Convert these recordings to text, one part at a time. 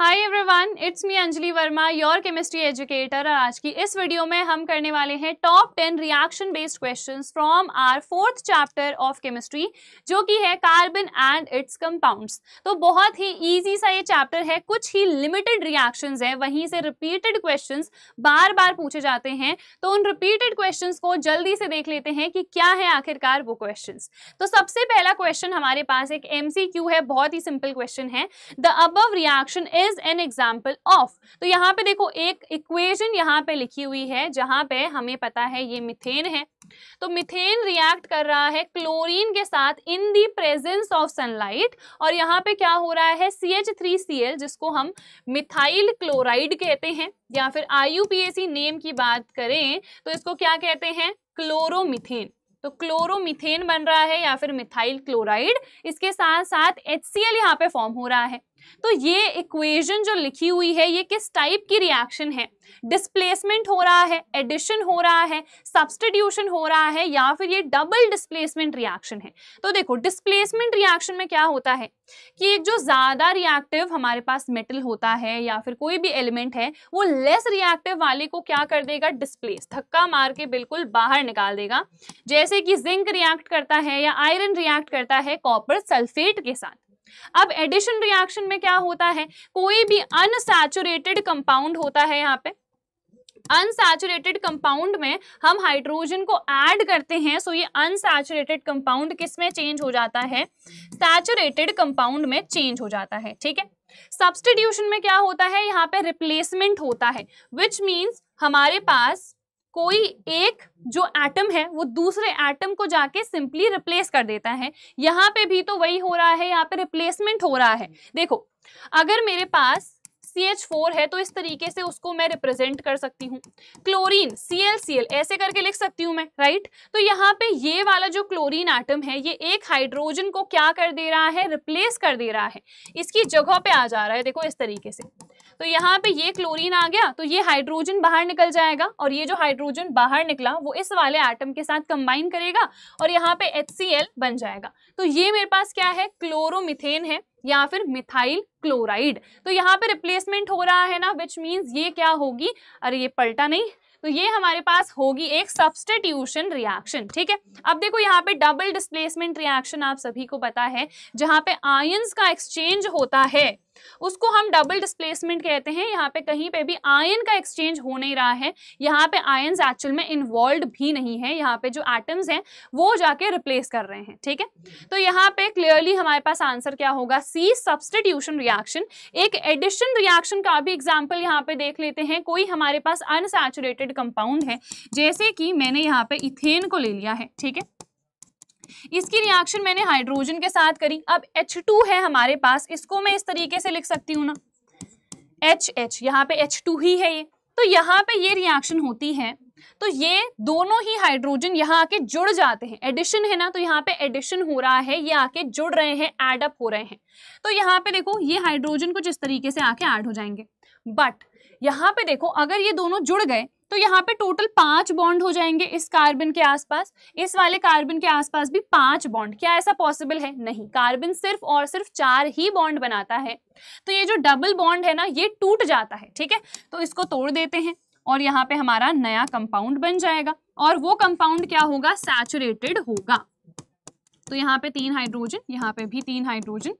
Hi everyone it's me Anjali Verma your chemistry educator और आज की इस वीडियो में हम करने वाले हैं top ten reaction based questions from our fourth chapter of chemistry जो कि है कार्बन एंड इट्स कंपाउंड्स तो बहुत ही इजी सा ये चैप्टर है। कुछ ही लिमिटेड रिएक्शंस है। वहीं से रिपीटेड क्वेश्चन बार बार पूछे जाते हैं। तो उन रिपीटेड क्वेश्चन को जल्दी से देख लेते हैं कि क्या है आखिरकार वो क्वेश्चन तो सबसे पहला क्वेश्चन हमारे पास एक एमसीक्यू है। बहुत ही सिंपल क्वेश्चन है। The above reaction is is an example of तो यहाँ पे देखो, एक इक्वेशन यहाँ पे लिखी हुई है, जहाँ पे हमें पता है ये मिथेन है। तो मिथेन रिएक्ट कर रहा है क्लोरीन के साथ in the presence of sunlight और यहाँ पे क्या हो रहा है C H three C L जिसको हम मिथाइल क्लोराइड कहते हैं, या फिर आई नेम की बात करें तो इसको क्या कहते हैं क्लोरोमिथेन तो क्लोरोमिथेन बन रहा है या फिर मिथाइल क्लोराइड इसके साथ साथ एच सी एल यहाँ पे फॉर्म हो रहा है। तो ये इक्वेशन जो लिखी हुई है, ये किस टाइप की रिएक्शन है? डिस्प्लेसमेंट हो रहा है एडिशन हो रहा है सब्सटीट्यूशन हो रहा है, या फिर ये डबल डिस्प्लेसमेंट रिएक्शन है? तो देखो डिस्प्लेसमेंट रिएक्शन में क्या होता है? कि एक जो ज़्यादा रिएक्टिव हमारे पास मेटल होता है, या फिर कोई भी एलिमेंट है, वो लेस रिएक्टिव वाले को क्या कर देगा? डिस्प्लेस धक्का मार के बिल्कुल बाहर निकाल देगा। जैसे कि जिंक रिएक्ट करता है, या आयरन रिएक्ट करता है कॉपर सल्फेट के साथ। अब एडिशन रिएक्शन में क्या होता है? कोई भी अनसैचुरेटेड कंपाउंड होता है यहाँ पे। अनसैचुरेटेड कंपाउंड में हम हाइड्रोजन को ऐड करते हैं सो ये अनसैचुरेटेड कंपाउंड किसमें चेंज हो जाता है? सैचुरेटेड कंपाउंड में चेंज हो जाता है, ठीक है? सब्सटीट्यूशन में क्या होता है? यहाँ पे रिप्लेसमेंट होता है विच मीन्स हमारे पास कोई एक जो एटम है, वो दूसरे एटम को जाके सिंपली रिप्लेस कर देता है। यहाँ पे भी तो वही हो रहा है, यहाँ पे रिप्लेसमेंट हो रहा है। देखो, अगर मेरे पास सी एच फोर है तो इस तरीके से उसको मैं रिप्रेजेंट कर सकती हूँ। क्लोरीन एल ऐसे करके लिख सकती हूँ मैं राइट तो यहाँ पे ये वाला जो क्लोरीन एटम है, ये एक हाइड्रोजन को क्या कर दे रहा है? रिप्लेस कर दे रहा है। इसकी जगह पे आ जा रहा है, देखो इस तरीके से। तो यहाँ पे ये क्लोरीन आ गया तो ये हाइड्रोजन बाहर निकल जाएगा और ये जो हाइड्रोजन बाहर निकला, वो इस वाले एटम के साथ कंबाइन करेगा और यहाँ पे एचसीएल बन जाएगा। तो ये मेरे पास क्या है? क्लोरोमिथेन है या फिर मिथाइल क्लोराइड तो यहाँ पे रिप्लेसमेंट हो रहा है ना विच मीन्स ये क्या होगी? अरे ये पलटा नहीं। तो ये हमारे पास होगी एक सब्सटीट्यूशन रिएक्शन ठीक है? अब देखो यहाँ पे डबल डिस्प्लेसमेंट रिएक्शन आप सभी को पता है, जहाँ पे आयंस का एक्सचेंज होता है। उसको हम डबल डिस्प्लेसमेंट कहते हैं। यहाँ पे कहीं पे भी आयन का एक्सचेंज हो नहीं रहा है। यहाँ पे आयन्स एक्चुअल में इन्वॉल्व भी नहीं है। यहाँ पे जो एटम्स हैं, वो जाके रिप्लेस कर रहे हैं, ठीक है? तो यहाँ पे क्लियरली हमारे पास आंसर क्या होगा? सी सब्सटीट्यूशन रिएक्शन एक एडिशन रिएक्शन का भी एग्ज़ाम्पल यहाँ पे देख लेते हैं। कोई हमारे पास अनसैचुरेटेड कंपाउंड है, जैसे कि मैंने यहाँ पे इथेन को ले लिया है, ठीक है? इसकी रिएक्शन मैंने हाइड्रोजन के साथ करी। अब H2 है हमारे पास, इसको मैं इस तरीके से लिख सकती हूँ ना। एच एच यहाँ पे H2 ही है ये। तो यहाँ पे ये रिएक्शन होती है। तो ये दोनों ही हाइड्रोजन यहाँ आके जुड़ जाते हैं। एडिशन है ना तो यहाँ पे एडिशन हो रहा है, ये आके जुड़ रहे हैं एड अप हो रहे हैं। तो यहाँ पे देखो, ये हाइड्रोजन कुछ इस तरीके से आके ऐड हो जाएँगे। बट यहाँ पे देखो, अगर ये दोनों जुड़ गए तो यहाँ पे टोटल पाँच बॉन्ड हो जाएँगे इस कार्बन के आसपास। इस वाले कार्बन के आसपास भी पाँच बॉन्ड क्या ऐसा पॉसिबल है? नहीं। कार्बन सिर्फ़ और सिर्फ़ चार ही बॉन्ड बनाता है। तो ये जो डबल बॉन्ड है ना, ये टूट जाता है, ठीक है? तो इसको तोड़ देते हैं और यहाँ पे हमारा नया कंपाउंड बन जाएगा। और वो कंपाउंड क्या होगा? सैचुरेटेड होगा। तो यहाँ पे तीन हाइड्रोजन यहाँ पे भी तीन हाइड्रोजन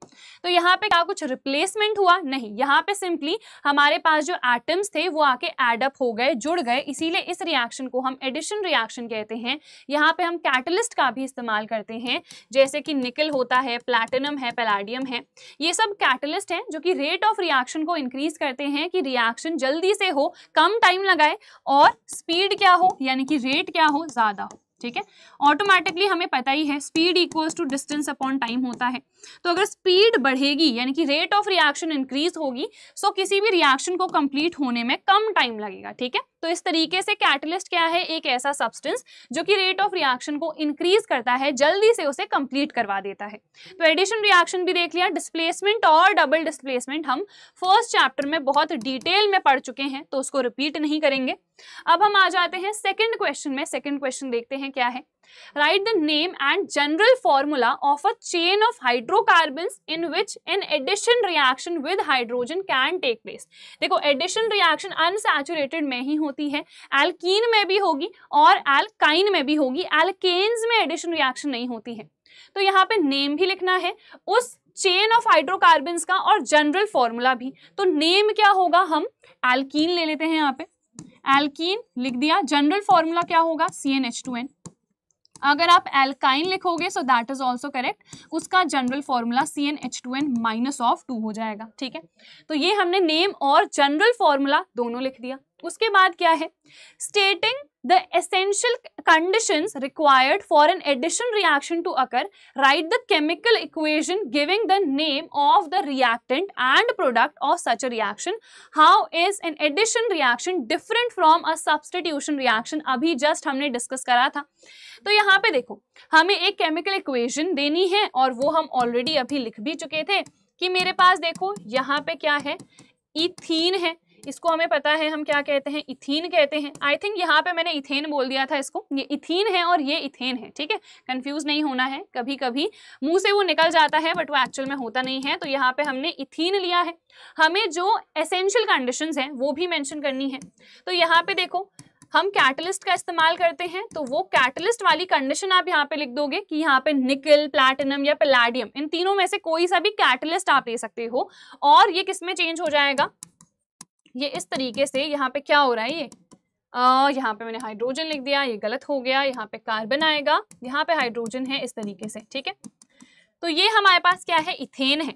तो यहाँ पे क्या कुछ रिप्लेसमेंट हुआ? नहीं, यहाँ पे सिंपली हमारे पास जो एटम्स थे, वो आके एडअप हो गए, जुड़ गए। इसीलिए इस रिएक्शन को हम एडिशन रिएक्शन कहते हैं। यहाँ पे हम कैटलिस्ट का भी इस्तेमाल करते हैं, जैसे कि निकल होता है प्लेटिनम है पेलाडियम है। ये सब कैटलिस्ट हैं, जो कि रेट ऑफ़ रिएक्शन को इंक्रीज करते हैं कि रिएक्शन जल्दी से हो, कम टाइम लगाए, और स्पीड क्या हो, यानी कि रेट क्या हो, ज़्यादा हो। ठीक है? ऑटोमेटिकली हमें पता ही है speed equals to distance upon time होता है। तो अगर स्पीड बढ़ेगी, यानी कि रेट ऑफ़ रिएक्शन इंक्रीज होगी सो किसी भी रिएक्शन को कंप्लीट होने में कम टाइम लगेगा, ठीक है? तो इस तरीके से कैटलिस्ट क्या है? एक ऐसा सब्सटेंस जो कि रेट ऑफ़ रिएक्शन को इंक्रीज करता है, जल्दी से उसे कंप्लीट करवा देता है। तो एडिशन रिएक्शन भी देख लिया डिस्प्लेसमेंट और डबल डिस्प्लेसमेंट हम फ़र्स्ट चैप्टर में बहुत डिटेल में पढ़ चुके हैं तो उसको रिपीट नहीं करेंगे। अब हम आ जाते हैं सेकंड क्वेश्चन में सेकंड क्वेश्चन देखते हैं क्या है। Write the name and general formula of a chain of hydrocarbons in which an addition reaction with hydrogen can take place देखो एडिशन रिएक्शन अनसैचुरेटेड में ही होती है एल्कीन में भी होगी और एल्काइन में भी होगी एल्केन्स में एडिशन रिएक्शन नहीं होती है। तो यहाँ पे नेम भी लिखना है, उस चेन ऑफ़ हाइड्रोकार्बन का और जनरल फॉर्मूला भी। तो नेम क्या होगा, हम एल्कीन ले लेते हैं यहाँ पे। एल्कीन लिख दिया। जनरल फॉर्मूला क्या होगा? C N H two N अगर आप एल्काइन लिखोगे so that is also correct उसका general formula C N H two N minus of two हो जाएगा। ठीक है? तो ये हमने नेम और जनरल फॉर्मूला दोनों लिख दिया। उसके बाद क्या है? Stating the essential conditions required for an addition reaction to occur write the chemical equation giving the name of the reactant and product of such a reaction how is an addition reaction different from a substitution reaction अभी just हमने discuss करा था तो यहाँ पे देखो हमें एक केमिकल इक्वेशन देनी है और वो हम ऑलरेडी अभी लिख भी चुके थे कि मेरे पास देखो यहाँ पे क्या है इथीन है इसको हमें पता है, हम क्या कहते हैं? इथीन कहते हैं। आई थिंक यहाँ पे मैंने इथेन बोल दिया था इसको। ये इथीन है और ये इथेन है, ठीक है? कंफ्यूज नहीं होना है। कभी कभी मुँह से वो निकल जाता है बट वो एक्चुअल में होता नहीं है तो यहाँ पे हमने इथीन लिया है। हमें जो एसेंशियल कंडीशन है, वो भी मैंशन करनी है। तो यहाँ पे देखो, हम कैटलिस्ट का इस्तेमाल करते हैं तो वो कैटलिस्ट वाली कंडीशन आप यहाँ पे लिख दोगे कि यहाँ पे निकल प्लैटिनम या प्लाडियम इन तीनों में से कोई सा भी कैटलिस्ट आप ले सकते हो, और ये किसमें चेंज हो जाएगा? ये इस तरीके से यहाँ पे क्या हो रहा है ये? आ, यहाँ पे मैंने हाइड्रोजन लिख दिया ये गलत हो गया यहाँ पे कार्बन आएगा यहाँ पे हाइड्रोजन है इस तरीके से ठीक है? तो ये हमारे पास क्या है? इथेन है।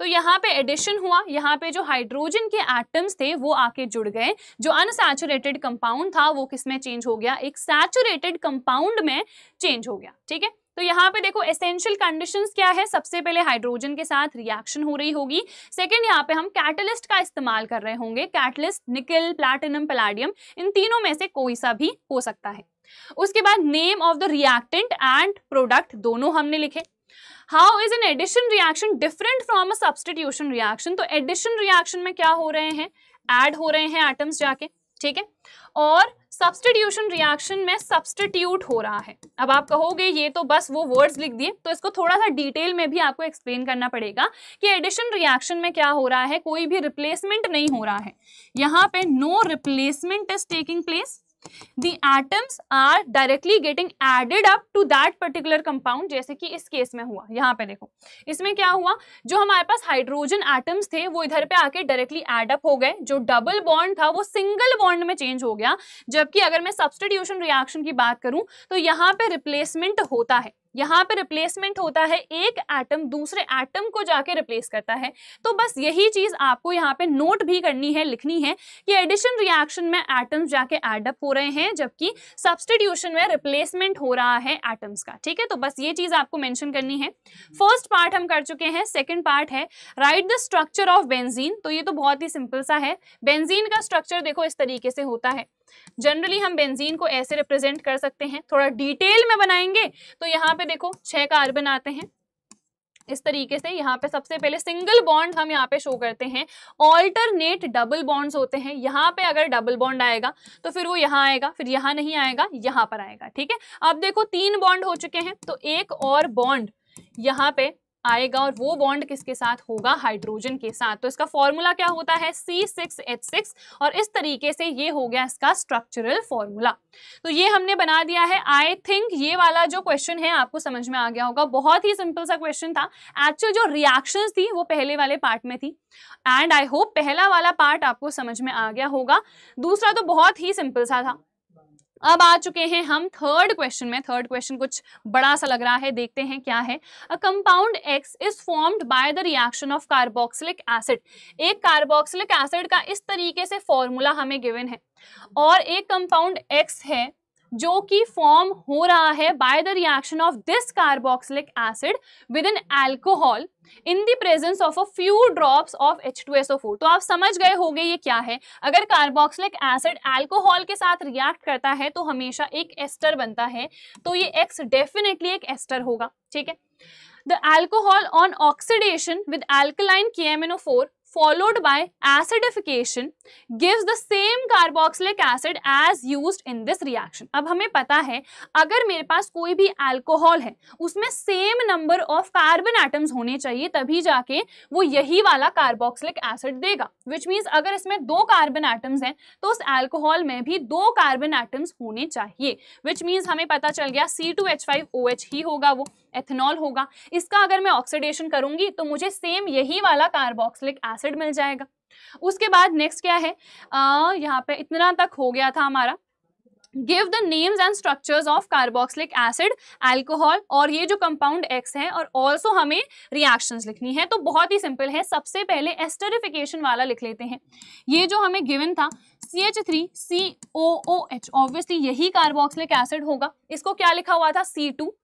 तो यहाँ पे एडिशन हुआ यहाँ पे जो हाइड्रोजन के एटम्स थे वो आके जुड़ गए। जो अनसैचुरेटेड कंपाउंड था वो किसमें चेंज हो गया? एक सैचुरेटेड कंपाउंड में चेंज हो गया ठीक है? तो यहाँ पे देखो एसेंशियल कंडीशंस क्या है? सबसे पहले हाइड्रोजन के साथ रिएक्शन हो रही होगी। सेकेंड यहाँ पे हम कैटलिस्ट का इस्तेमाल कर रहे होंगे। कैटलिस्ट निकल प्लैटिनम पलाडियम इन तीनों में से कोई सा भी हो सकता है। उसके बाद name of the reactant and product दोनों हमने लिखे। How is an addition reaction different from a substitution reaction तो एडिशन रिएक्शन में क्या हो रहे हैं? एड हो रहे हैं एटम्स जाके, ठीक है? और सब्सटीट्यूशन रिएक्शन में सब्सटीट्यूट हो रहा है। अब आप कहोगे, ये तो बस वो वर्ड्स लिख दिए तो इसको थोड़ा सा डिटेल में भी आपको एक्सप्लेन करना पड़ेगा कि एडिशन रिएक्शन में क्या हो रहा है, कोई भी रिप्लेसमेंट नहीं हो रहा है। यहाँ पे no replacement is taking place the atoms are directly getting added up to that particular compound, जैसे कि इस केस में हुआ। यहाँ पे देखो। इसमें क्या हुआ? जो हमारे पास हाइड्रोजन एटम्स थे, वो इधर पे आके डायरेक्टली एडअप हो गए। जो डबल बॉन्ड था, वो सिंगल बॉन्ड में चेंज हो गया। जबकि अगर मैं सब्सटीट्यूशन रिएक्शन की बात करूँ तो यहाँ पे रिप्लेसमेंट होता है। यहाँ पे रिप्लेसमेंट होता है, एक एटम दूसरे एटम को जाके रिप्लेस करता है। तो बस यही चीज़ आपको यहाँ पे नोट भी करनी है, लिखनी है कि एडिशन रिएक्शन में एटम्स जाके एडअप हो रहे हैं, जबकि सब्सटीट्यूशन में रिप्लेसमेंट हो रहा है एटम्स का। ठीक है? तो बस ये चीज़ आपको मैंशन करनी है। फ़र्स्ट पार्ट हम कर चुके हैं सेकेंड पार्ट है write the structure of benzene तो ये तो बहुत ही सिंपल सा है। बेंजीन का स्ट्रक्चर देखो इस तरीके से होता है। जनरली हम बेंजीन को ऐसे रिप्रेजेंट कर सकते हैं। थोड़ा डिटेल में बनाएँगे तो यहाँ पे देखो, छह कार्बन आते हैं। इस तरीके से यहाँ पे सबसे पहले सिंगल बॉन्ड हम यहाँ पे शो करते हैं। ऑल्टरनेट डबल बॉन्ड्स होते हैं। यहाँ पे अगर डबल बॉन्ड आएगा तो फिर वो यहाँ आएगा, फिर यहाँ नहीं आएगा, यहाँ पर आएगा, ठीक है? अब देखो, तीन बॉन्ड हो चुके हैं तो एक और बॉन्ड यहाँ पे आएगा और वो बॉन्ड किसके साथ होगा? हाइड्रोजन के साथ। तो इसका फॉर्मूला क्या होता है? C6H6 और इस तरीके से ये हो गया इसका स्ट्रक्चरल फॉर्मूला तो ये हमने बना दिया है। आई थिंक ये वाला जो क्वेश्चन है, आपको समझ में आ गया होगा। बहुत ही सिंपल सा क्वेश्चन था। एक्चुअल जो रिएक्शंस थी, वो पहले वाले पार्ट में थी। एंड आई होप पहला वाला पार्ट आपको समझ में आ गया होगा। दूसरा तो बहुत ही सिंपल सा था। अब आ चुके हैं हम थर्ड क्वेश्चन में। थर्ड क्वेश्चन कुछ बड़ा सा लग रहा है, देखते हैं क्या है। A compound X is formed by the reaction of carboxylic acid एक कार्बोक्सिलिक एसिड का इस तरीके से फॉर्मूला हमें गिवन है। और एक कंपाउंड एक्स है जो कि फॉर्म हो रहा है by the reaction of this carboxylic acid with in alcohol in the presence of a few drops of H2SO4 तो आप समझ गए होंगे ये क्या है। अगर कार्बोक्सिलिक एसिड अल्कोहल के साथ रिएक्ट करता है तो हमेशा एक एस्टर बनता है। तो ये X डेफिनेटली एक एस्टर होगा, ठीक है? The alcohol on oxidation with alkaline KMNO4 followed by acidification gives the same carboxylic acid as used in this reaction. अब हमें पता है, अगर मेरे पास कोई भी अल्कोहल है, उसमें same number of carbon atoms होने चाहिए, तभी जाके वो यही वाला कार्बोक्सिलिक एसिड देगा। विच मीन्स अगर इसमें दो कार्बन एटम्स हैं तो उस अल्कोहल में भी दो कार्बन एटम्स होने चाहिए। विच मीन्स हमें पता चल गया C two H five O H ही होगा वो। एथेनॉल होगा। इसका अगर मैं ऑक्सीडेशन करूँगी तो मुझे सेम यही वाला कार्बोक्सिलिक एसिड मिल जाएगा। उसके बाद नेक्स्ट क्या है? आ, यहाँ पे इतना तक हो गया था हमारा। Give the names and structures of carboxylic acid alcohol और ये जो कंपाउंड एक्स है और ऑल्सो हमें रिएक्शंस लिखनी है तो बहुत ही सिंपल है। सबसे पहले एस्टरिफिकेशन वाला लिख लेते हैं। ये जो हमें गिवन था C H three C O O H obviously यही कार्बोक्सिलिक एसिड होगा। इसको क्या लिखा हुआ था? C two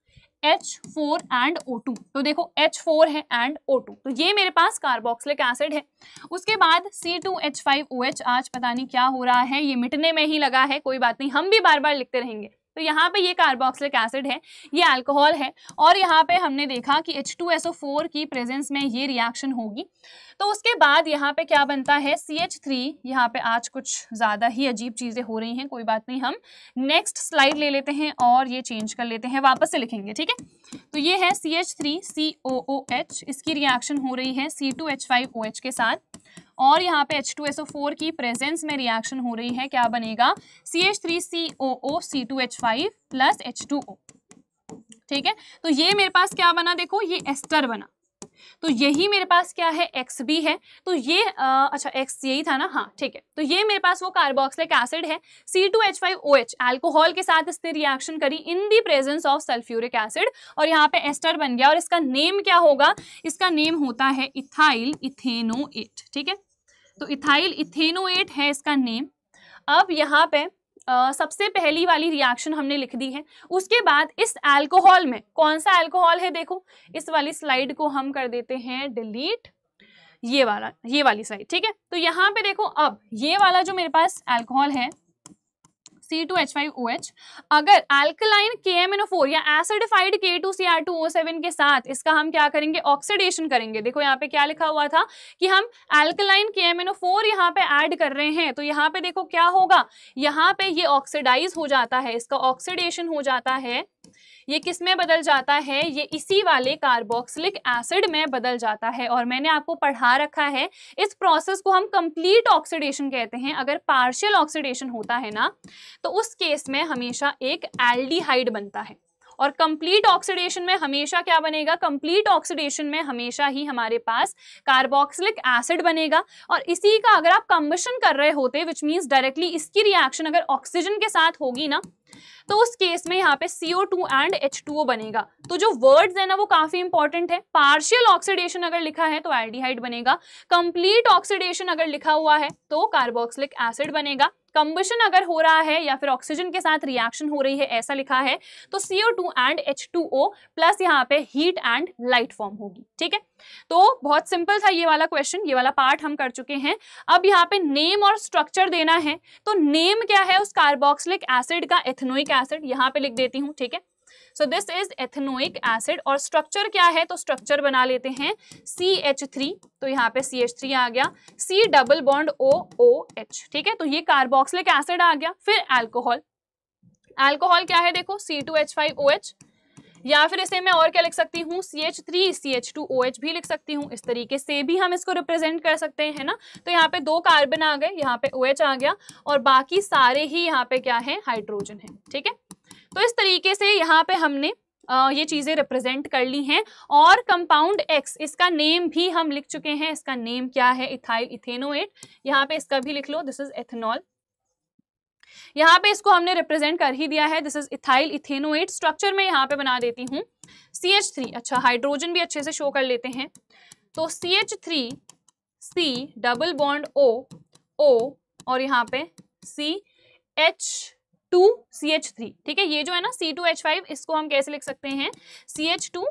H four and O two तो देखो एच फोर है एंड ओ टू तो ये मेरे पास कार्बोक्सिलिक एसिड है। उसके बाद C two H five O H आज पता नहीं क्या हो रहा है, ये मिटने में ही लगा है, कोई बात नहीं, हम भी बार बार लिखते रहेंगे। तो यहाँ पे ये कार्बोक्सिलिक एसिड है, ये अल्कोहल है और यहाँ पे हमने देखा कि H2SO4 की प्रेजेंस में ये रिएक्शन होगी। तो उसके बाद यहाँ पे क्या बनता है? सी एच थ्री यहाँ पे आज कुछ ज़्यादा ही अजीब चीज़ें हो रही हैं, कोई बात नहीं, हम नेक्स्ट स्लाइड ले लेते हैं और ये चेंज कर लेते हैं, वापस से लिखेंगे, ठीक है? तो ये है सी एच इसकी रिएक्शन हो रही है सी के साथ। और यहाँ पे H2SO4 की प्रेजेंस में रिएक्शन हो रही है, क्या बनेगा? CH3COO C2H5 प्लस H2O ठीक है? तो ये मेरे पास क्या बना? देखो, ये एस्टर बना। तो यही मेरे पास क्या है? एक्स भी है। तो ये आ, अच्छा एक्स यही था ना? हाँ ठीक है। तो ये मेरे पास वो कार्बोक्सिलिक एसिड है। C two H five O H alcohol के साथ इसने रिएक्शन करी in the presence of sulphuric acid और यहाँ पे एस्टर बन गया और इसका नेम क्या होगा? इसका नेम होता है इथाइल इथेनोएट ठीक है? तो इथाइल इथेनोएट है इसका नेम अब यहाँ पे सबसे पहली वाली रिएक्शन हमने लिख दी है। उसके बाद इस अल्कोहल में, कौन सा अल्कोहल है देखो, इस वाली स्लाइड को हम कर देते हैं डिलीट ये वाला, ये वाली साइड ठीक है? तो यहाँ पे देखो, अब ये वाला जो मेरे पास अल्कोहल है C two H five O H अगर alkaline K M N O four या acidified K two C R two O seven के साथ इसका हम क्या करेंगे? ऑक्सीडेशन करेंगे। देखो यहाँ पे क्या लिखा हुआ था कि हम alkaline K M N O four यहाँ पे ऐड कर रहे हैं। तो यहाँ पे देखो क्या होगा? यहाँ पे ये ऑक्सीडाइज हो जाता है, इसका ऑक्सीडेशन हो जाता है। ये किसमें बदल जाता है? ये इसी वाले कार्बोक्सिलिक एसिड में बदल जाता है और मैंने आपको पढ़ा रखा है। इस प्रोसेस को हम कंप्लीट ऑक्सीडेशन कहते हैं। अगर पार्शियल ऑक्सीडेशन होता है ना तो उस केस में हमेशा एक एल्डिहाइड बनता है। और कंप्लीट ऑक्सीडेशन में हमेशा क्या बनेगा? कंप्लीट ऑक्सीडेशन में हमेशा ही हमारे पास कार्बोक्सिलिक एसिड बनेगा। और इसी का अगर आप कंबशन कर रहे होते विच मीन्स डायरेक्टली इसकी रिएक्शन अगर ऑक्सीजन के साथ होगी ना तो उस केस में यहाँ पे CO2 एंड H2O बनेगा। तो जो वर्ड्स है ना, वो काफ़ी इंपॉर्टेंट है। पार्शियल ऑक्सीडेशन अगर लिखा है तो एल्डिहाइड बनेगा। कंप्लीट ऑक्सीडेशन अगर लिखा हुआ है तो कार्बोक्सिलिक एसिड बनेगा। कंबशन अगर हो रहा है या फिर ऑक्सीजन के साथ रिएक्शन हो रही है, ऐसा लिखा है तो CO two and H two O plus यहाँ पे हीट एंड लाइट फॉर्म होगी, ठीक है? तो बहुत सिंपल था ये वाला क्वेश्चन ये वाला पार्ट हम कर चुके हैं। अब यहाँ पे नेम और स्ट्रक्चर देना है तो नेम क्या है उस कार्बोक्सिलिक एसिड का एथनोइक एसिड यहाँ पे लिख देती हूँ, ठीक है? So this is ethanoic acid और स्ट्रक्चर क्या है? तो स्ट्रक्चर बना लेते हैं सी एच थ्री तो यहाँ पे सी एच थ्री आ गया। C double bond O O H ठीक है? तो ये कार्बोक्सिलिक एसिड आ गया। फिर एल्कोहल एल्कोहल क्या है? देखो C two H five O H या फिर इसे मैं और क्या लिख सकती हूँ? C H three C H two O H भी लिख सकती हूँ। इस तरीके से भी हम इसको रिप्रेजेंट कर सकते हैं ना? तो यहाँ पे दो कार्बन आ गए। यहाँ पे ओ एच आ गया। और बाकी सारे ही यहाँ पे क्या है? हाइड्रोजन है। ठीक है? तो इस तरीके से यहाँ पे हमने आ, ये चीज़ें रिप्रेजेंट कर ली हैं और कंपाउंड एक्स इसका नेम भी हम लिख चुके हैं। इसका नेम क्या है? इथाइल इथेनोएट यहाँ पे इसका भी लिख लो। दिस इज़ एथेनॉल यहाँ पे इसको हमने रिप्रेजेंट कर ही दिया है। This is ethyl ethanoate structure में यहाँ पे बना देती हूँ। सी एच थ्री अच्छा हाइड्रोजन भी अच्छे से शो कर लेते हैं। तो C H three C double bond O O और यहाँ पे C H two C H three ठीक है? ये जो है ना सी टू एच फाइव इसको हम कैसे लिख सकते हैं? C H two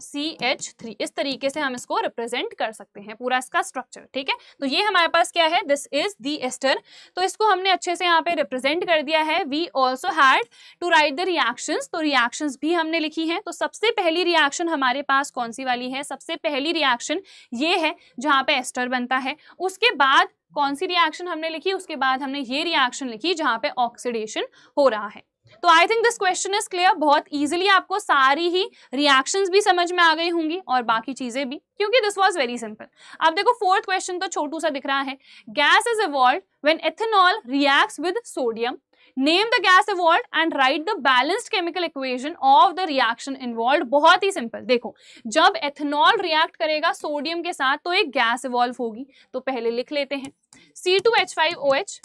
C H three इस तरीके से हम इसको रिप्रेजेंट कर सकते हैं, पूरा इसका स्ट्रक्चर ठीक है? तो ये हमारे पास क्या है? दिस इज़ दी एस्टर तो इसको हमने अच्छे से यहाँ पे रिप्रेजेंट कर दिया है। We also had to write the reactions तो रिएक्शंस भी हमने लिखी है। तो सबसे पहली रिएक्शन हमारे पास कौन सी वाली है? सबसे पहली रिएक्शन ये है, जहाँ पे एस्टर बनता है। उसके बाद कौन सी रिएक्शन हमने लिखी? उसके बाद हमने ये रिएक्शन लिखी जहाँ पे ऑक्सीडेशन हो रहा है। तो I think this question is clear बहुत इजीली आपको सारी ही रिएक्शंस भी समझ में आ गई होंगी और बाकी चीज़ें भी, क्योंकि दिस वाज वेरी सिंपल अब देखो फोर्थ क्वेश्चन तो छोटू सा दिख रहा है। Gas is evolve when ethanol reacts with sodium name the gas evolve and write the balanced chemical equation of the reaction involve बहुत ही सिंपल देखो, जब एथेनॉल रिएक्ट करेगा सोडियम के साथ तो एक गैस इवॉल्व होगी। तो पहले लिख लेते हैं। C2H5OH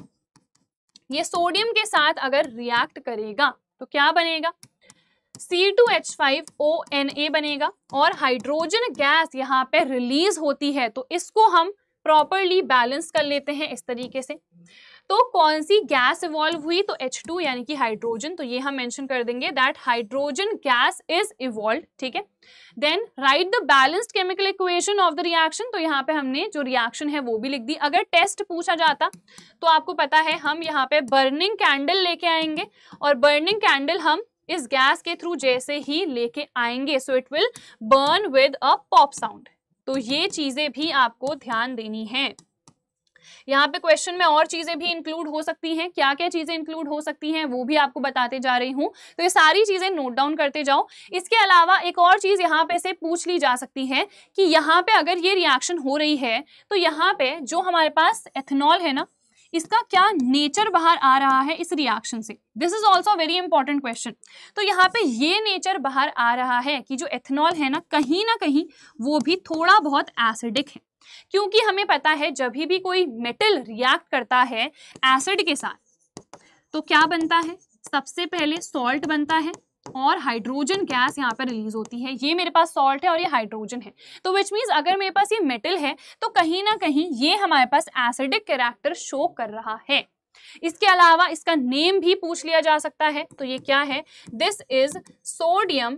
ये सोडियम के साथ अगर रिएक्ट करेगा तो क्या बनेगा? C2H5ONA बनेगा और हाइड्रोजन गैस यहाँ पे रिलीज़ होती है तो इसको हम प्रॉपरली बैलेंस कर लेते हैं इस तरीके से। तो कौन सी गैस इवॉल्व हुई? तो H2 यानी कि हाइड्रोजन तो ये हम मेंशन कर देंगे that hydrogen gas is evolve ठीक है? Then write the balanced chemical equation of the reaction तो यहाँ पे हमने जो रिएक्शन है वो भी लिख दी। अगर टेस्ट पूछा जाता तो आपको पता है हम यहाँ पे बर्निंग कैंडल लेके आएँगे और बर्निंग कैंडल हम इस गैस के थ्रू जैसे ही लेके आएँगे so it will burn with a pop sound तो ये चीज़ें भी आपको ध्यान देनी है। यहाँ पे क्वेश्चन में और चीज़ें भी इंक्लूड हो सकती हैं क्या क्या चीज़ें इंक्लूड हो सकती हैं, वो भी आपको बताते जा रही हूँ। तो ये सारी चीज़ें नोट डाउन करते जाओ। इसके अलावा एक और चीज़ यहाँ पे से पूछ ली जा सकती है कि यहाँ पे अगर ये रिएक्शन हो रही है तो यहाँ पे जो हमारे पास एथेनॉल है ना, इसका क्या नेचर बाहर आ रहा है इस रिएक्शन से? This is also very important question तो यहाँ पे ये नेचर बाहर आ रहा है कि जो एथेनॉल है ना, कहीं ना कहीं वो भी थोड़ा बहुत एसिडिक है। क्योंकि हमें पता है, जब भी कोई मेटल रिएक्ट करता है एसिड के साथ तो क्या बनता है? सबसे पहले सॉल्ट बनता है और हाइड्रोजन गैस यहाँ पर रिलीज़ होती है। ये मेरे पास सॉल्ट है और ये हाइड्रोजन है। तो विच मीन्स अगर मेरे पास ये मेटल है तो कहीं ना कहीं ये हमारे पास एसिडिक कैरेक्टर शो कर रहा है। इसके अलावा इसका नेम भी पूछ लिया जा सकता है। तो ये क्या है? दिस इज़ सोडियम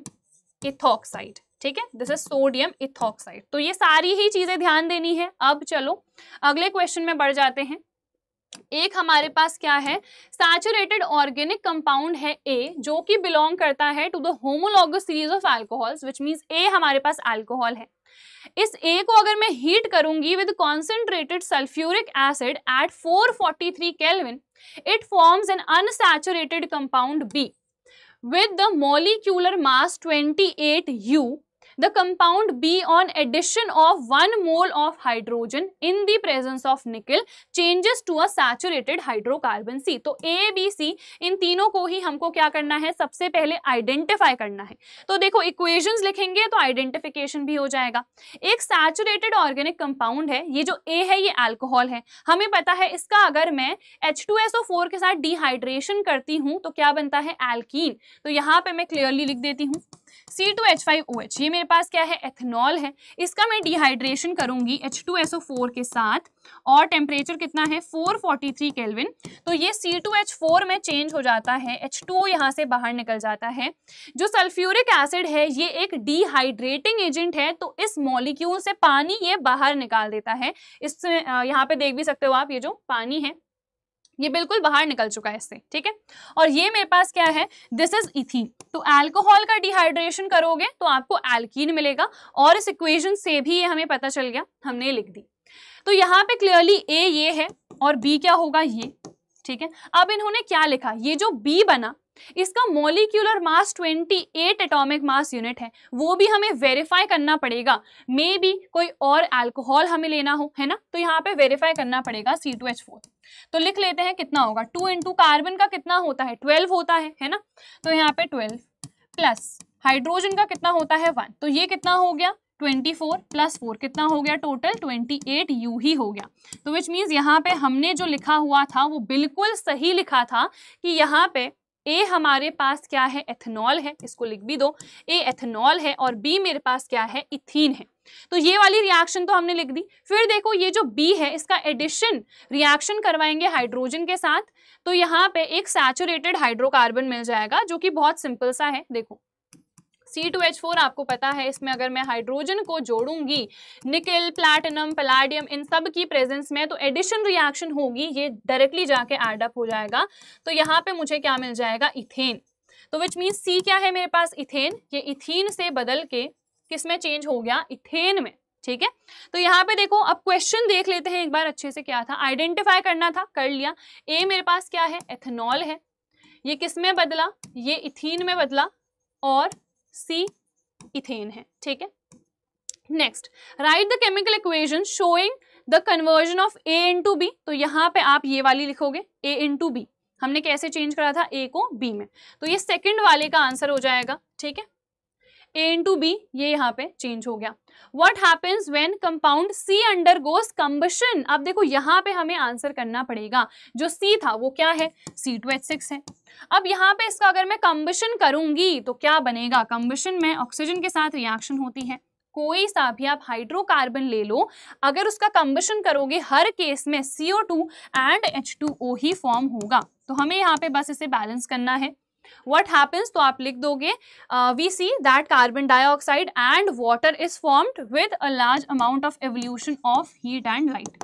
इथॉक्साइड ठीक है? दिस इज़ सोडियम इथॉक्साइड तो ये सारी ही चीज़ें ध्यान देनी है। अब चलो, अगले क्वेश्चन में बढ़ जाते हैं। एक हमारे पास क्या है? सैचुरेटेड ऑर्गेनिक कंपाउंड है ए जो कि बिलोंग करता है to the homologous series of alcohols which means A हमारे पास अल्कोहल है। इस ए को अगर मैं हीट करूँगी with concentrated sulphuric acid at 443 kelvin it forms an unsaturated compound B with the molecular mass 28U the compound B on addition of 1 mole of hydrogen in the presence of nickel changes to a saturated hydrocarbon C. तो A, B, C इन तीनों को ही हमको क्या करना है? सबसे पहले आइडेंटिफाई करना है। तो देखो इक्वेशंस लिखेंगे तो आइडेंटिफिकेशन भी हो जाएगा। एक सैचुरेटेड ऑर्गेनिक कंपाउंड है ये जो ए है ये अल्कोहल है। हमें पता है इसका अगर मैं H2SO4 के साथ डिहाइड्रेशन करती हूँ तो क्या बनता है? एल्कीन तो यहाँ पे मैं क्लियरली लिख देती हूँ। C2H5OH ये मेरे पास क्या है? एथेनॉल है। इसका मैं डिहाइड्रेशन करूँगी H2SO4 के साथ। और टेम्परेचर कितना है? 443 केल्विन तो ये C2H4 में चेंज हो जाता है। H2O यहाँ से बाहर निकल जाता है। जो सल्फ्यूरिक एसिड है, ये एक डिहाइड्रेटिंग एजेंट है। तो इस मॉलिक्यूल से पानी ये बाहर निकाल देता है। इससे यहाँ पे देख भी सकते हो आप, ये जो पानी है ये बिल्कुल बाहर निकल चुका है इससे, ठीक है? और ये मेरे पास क्या है? दिस इज़ इथीन तो अल्कोहल का डिहाइड्रेशन करोगे तो आपको एल्कीन मिलेगा और इस इक्वेशन से भी ये हमें पता चल गया, हमने लिख दी। तो यहाँ पे क्लियरली ए ये है और बी क्या होगा? ये, ठीक है? अब इन्होंने क्या लिखा? ये जो बी बना, इसका molecular mass 28 atomic mass unit है। वो भी हमें वेरीफाई करना पड़ेगा। मे बी कोई और अल्कोहल हमें लेना हो, है ना? तो यहाँ पे वेरीफाई करना पड़ेगा C2H4 तो लिख लेते हैं कितना होगा। टू इंटू कार्बन का कितना होता है? ट्वेल्व होता है है ना? तो यहाँ पे ट्वेल्व प्लस हाइड्रोजन का कितना होता है? वन। तो ये कितना हो गया? ट्वेंटी फोर प्लस फोर कितना हो गया? टोटल ट्वेंटी एट यू ही हो गया। तो विच मीन्स यहाँ पे हमने जो लिखा हुआ था, वो बिल्कुल सही लिखा था कि यहाँ पे ए हमारे पास क्या है? एथेनॉल है, इसको लिख भी दो। ए एथेनॉल है और बी मेरे पास क्या है? इथीन है। तो ये वाली रिएक्शन तो हमने लिख दी। फिर देखो, ये जो बी है, इसका एडिशन रिएक्शन करवाएँगे हाइड्रोजन के साथ। तो यहाँ पे एक सैचुरेटेड हाइड्रोकार्बन मिल जाएगा, जो कि बहुत सिंपल सा है। देखो सी टू एच फोर आपको पता है, इसमें अगर मैं हाइड्रोजन को जोड़ूँगी निकल प्लैटिनम पलाडियम इन सब की प्रेजेंस में तो एडिशन रिएक्शन होगी, ये डायरेक्टली जाके एड अप हो जाएगा। तो यहाँ पे मुझे क्या मिल जाएगा? इथेन तो विच मीन सी क्या है मेरे पास? इथेन ये इथीन से बदल के किसमें चेंज हो गया? इथेन में। ठीक है? तो यहाँ पे देखो, अब क्वेश्चन देख लेते हैं एक बार अच्छे से क्या था। आइडेंटिफाई करना था, कर लिया। ए मेरे पास क्या है? एथेनॉल है। ये किसमें बदला? ये इथीन में बदला। और सी इथेन है, ठीक है? Next write the chemical equation showing the conversion of A into B तो यहाँ पे आप ये वाली लिखोगे ए इंटू बी हमने कैसे चेंज करा था? ए को बी में. तो ये सेकंड वाले का आंसर हो जाएगा, ठीक है? ए इंटू बी ये यहाँ पे चेंज हो गया. What happens when compound C undergoes combustion अब देखो, यहाँ पे हमें आंसर करना पड़ेगा. जो सी था, वो क्या है? सी टू एच सिक्स है. अब यहाँ पे इसका अगर मैं कम्बशन करूँगी तो क्या बनेगा? कम्बशन में ऑक्सीजन के साथ रिएक्शन होती है। कोई सा भी आप हाइड्रोकार्बन ले लो, अगर उसका कम्बशन करोगे, हर केस में CO2 and H2O he form होगा। तो हमें यहाँ पे बस इसे बैलेंस करना है। वट हैपन्स तो आप लिख दोगे we see that carbon dioxide and water is formed with a large amount of evolution of heat and light